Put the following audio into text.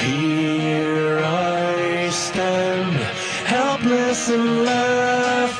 Here I stand, helpless and left